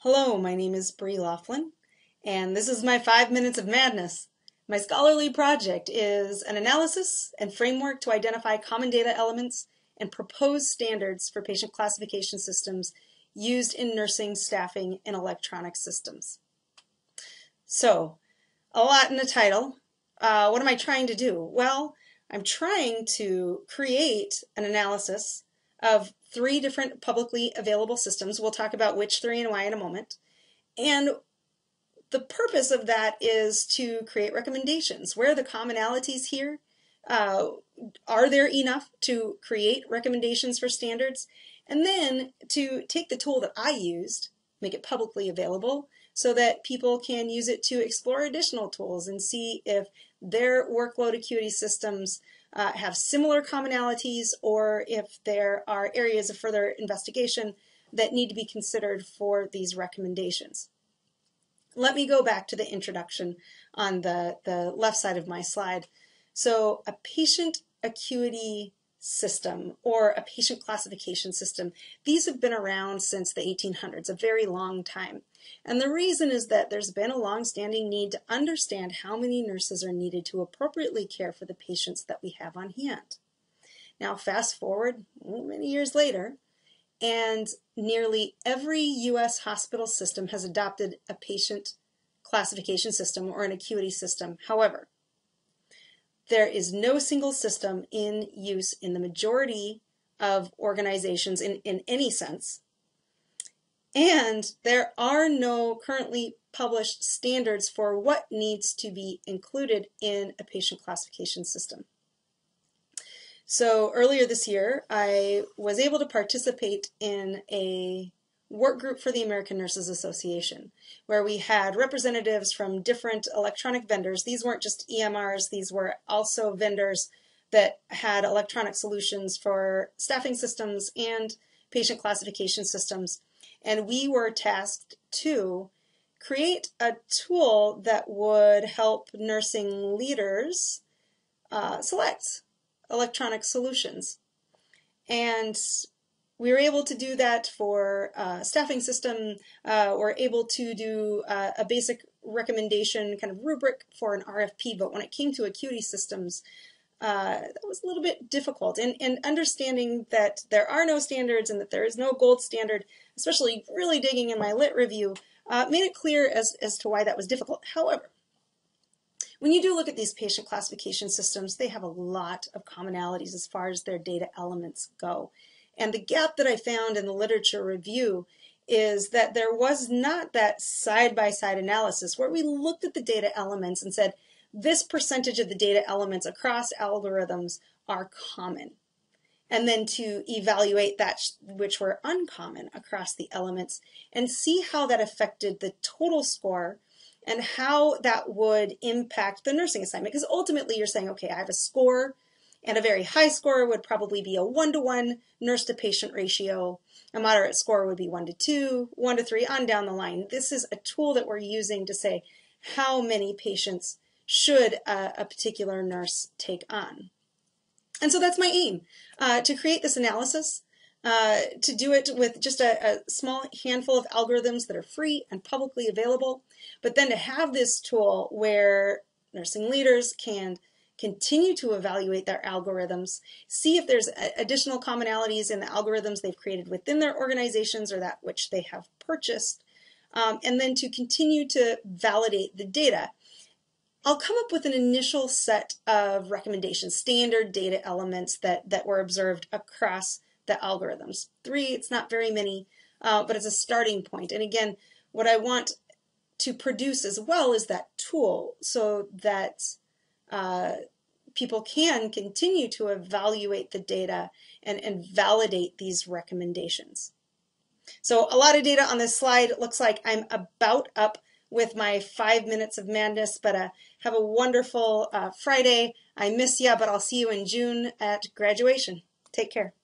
Hello, my name is Bre Loughlin, and this is my five minutes of madness. My scholarly project is an analysis and framework to identify common data elements and propose standards for patient classification systems used in nursing, staffing, and electronic systems. So, a lot in the title. Uh, what am I trying to do? Well, I'm trying to create an analysis of three different publicly available systems. We'll talk about which three and why in a moment. And the purpose of that is to create recommendations. Where are the commonalities here? Uh, are there enough to create recommendations for standards? And then to take the tool that I used, make it publicly available, so that people can use it to explore additional tools and see if their workload acuity systems uh, have similar commonalities or if there are areas of further investigation that need to be considered for these recommendations. Let me go back to the introduction on the, the left side of my slide. So a patient acuity system or a patient classification system, these have been around since the 1800s, a very long time. And the reason is that there's been a long-standing need to understand how many nurses are needed to appropriately care for the patients that we have on hand. Now, fast forward mm, many years later, and nearly every U.S. hospital system has adopted a patient classification system or an acuity system. However, there is no single system in use in the majority of organizations in, in any sense and there are no currently published standards for what needs to be included in a patient classification system. So earlier this year, I was able to participate in a work group for the American Nurses Association, where we had representatives from different electronic vendors. These weren't just EMRs, these were also vendors that had electronic solutions for staffing systems and patient classification systems and we were tasked to create a tool that would help nursing leaders uh, select electronic solutions. And we were able to do that for uh, staffing system. Uh, we're able to do uh, a basic recommendation kind of rubric for an RFP, but when it came to acuity systems, uh, that was a little bit difficult. And, and understanding that there are no standards and that there is no gold standard, especially really digging in my lit review, uh, made it clear as, as to why that was difficult. However, when you do look at these patient classification systems, they have a lot of commonalities as far as their data elements go. And the gap that I found in the literature review is that there was not that side-by-side analysis where we looked at the data elements and said, this percentage of the data elements across algorithms are common. And then to evaluate that which were uncommon across the elements and see how that affected the total score and how that would impact the nursing assignment. Because ultimately you're saying, okay, I have a score and a very high score would probably be a one-to-one nurse to patient ratio. A moderate score would be one to two, one to three, on down the line. This is a tool that we're using to say how many patients should a, a particular nurse take on. And so that's my aim, uh, to create this analysis, uh, to do it with just a, a, small handful of algorithms that are free and publicly available, but then to have this tool where nursing leaders can continue to evaluate their algorithms, see if there's additional commonalities in the algorithms they've created within their organizations or that which they have purchased, um, and then to continue to validate the data. I'll come up with an initial set of recommendations, standard data elements that, that were observed across the algorithms. Three, it's not very many, uh, but it's a starting point. And again, what I want to produce as well is that tool so that uh, people can continue to evaluate the data and, and validate these recommendations. So a lot of data on this slide. It looks like I'm about up with my five minutes of madness. But uh, have a wonderful uh, Friday. I miss you, but I'll see you in June at graduation. Take care.